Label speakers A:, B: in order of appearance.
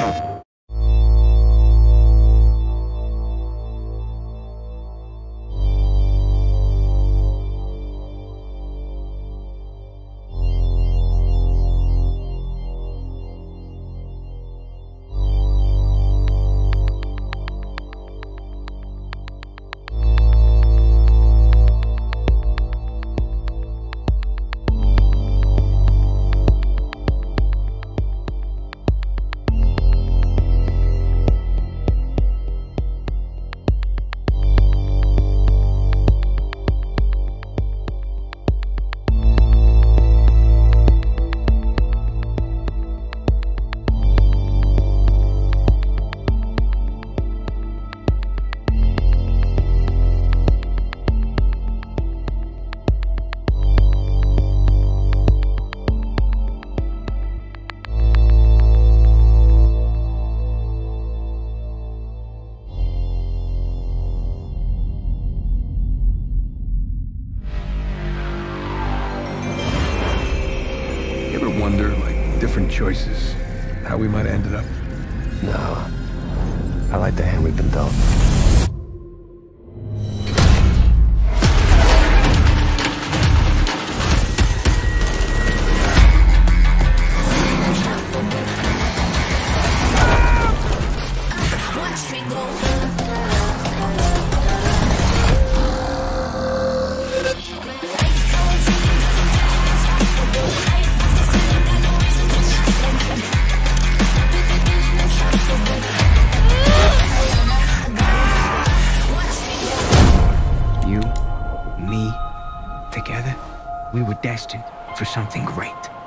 A: Ever wonder, like, different choices, how we might have ended up?
B: No. I like the hand we've been dealt.
C: We were destined for something great.